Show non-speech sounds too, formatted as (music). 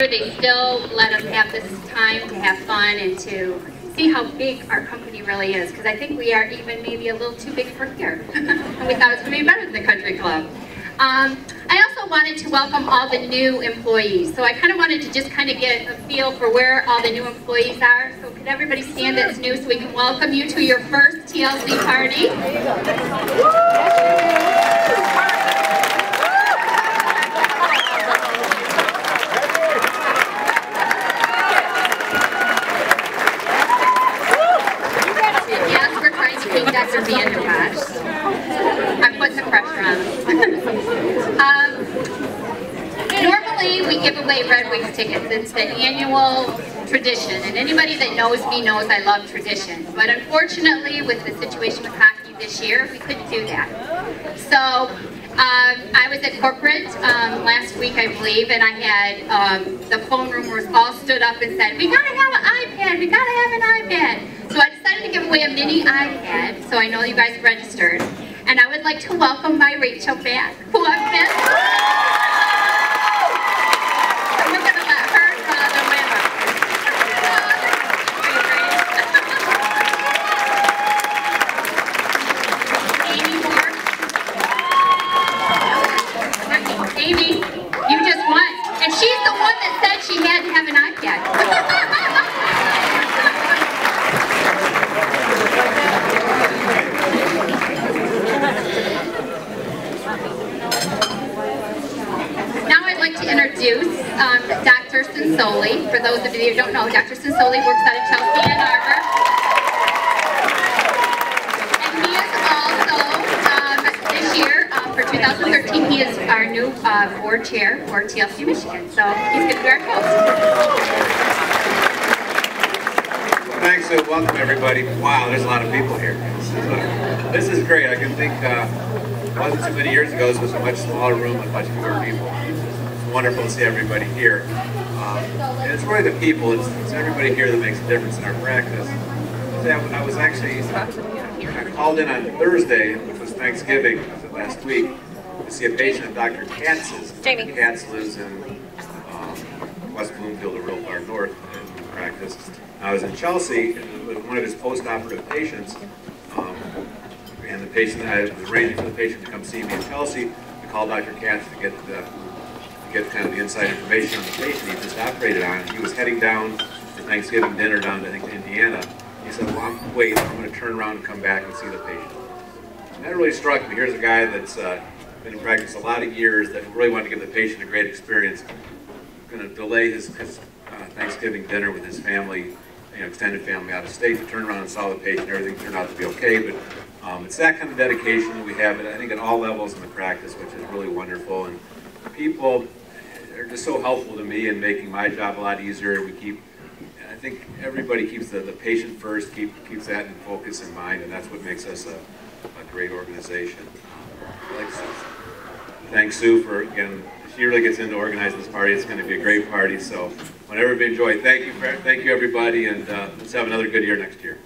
they still let us have this time to have fun and to see how big our company really is. Because I think we are even maybe a little too big for here. (laughs) and we thought it was going to be better than the country club. Um, I also wanted to welcome all the new employees. So I kind of wanted to just kind of get a feel for where all the new employees are. So could everybody stand that's new so we can welcome you to your first TLC party. Vanderbosch. I'm putting the pressure on (laughs) um, normally, we give away Red Wings tickets. It's the annual tradition, and anybody that knows me knows I love tradition. But unfortunately, with the situation with hockey this year, we couldn't do that. So um, I was at corporate um, last week, I believe, and I had um, the phone room all stood up and said, "We gotta have an iPad. We gotta have an iPad." So I decided to give away a mini iPad. So I know you guys registered, and I would like to welcome my Rachel back, who I've missed. So we're gonna let her draw the winner. Amy Moore. Amy, you just won. And she's the one that said she had to have an iPad. Now I'd like introduce um, Dr. Sensoli. For those of you who don't know, Dr. Sensoli works out of Chelsea Ann Arbor. And he is also, um, this year, um, for 2013, he is our new uh, board chair for TLC Michigan. So he's going to be our host. Thanks and welcome everybody. Wow, there's a lot of people here. This is, uh, great. I can think, uh, it wasn't too many years ago, this was a much smaller room with much fewer people. Wonderful to see everybody here. Um, and it's really the people, it's, it's everybody here that makes a difference in our practice. I was actually, I called in on Thursday, which was Thanksgiving was last week, to see a patient of Dr. Katz's. Jamie. Dr. Katz lives in um, West Bloomfield, a real far north in practice. I was in Chelsea with one of his post-operative patients, um, and the patient, I was arranging for the patient to come see me in Chelsea. I called Dr. Katz to get the, to get kind of the inside information on the patient he just operated on. He was heading down for Thanksgiving dinner down to, I think, Indiana. He said, well, I'm, wait, I'm going to turn around and come back and see the patient. And that really struck me. Here's a guy that's uh, been in practice a lot of years that really wanted to give the patient a great experience. Going to delay his, his uh, Thanksgiving dinner with his family, you know, extended family out of state to turn around and saw the patient. Everything turned out to be okay, but um, it's that kind of dedication that we have, I think, at all levels in the practice, which is really wonderful. And people are just so helpful to me in making my job a lot easier. We keep, I think everybody keeps the, the patient first, keep, keeps that in focus in mind, and that's what makes us a, a great organization. Like to thank Sue for, again, she really gets into organizing this party. It's going to be a great party, so whenever we enjoy, thank you, for, thank you everybody, and uh, let's have another good year next year.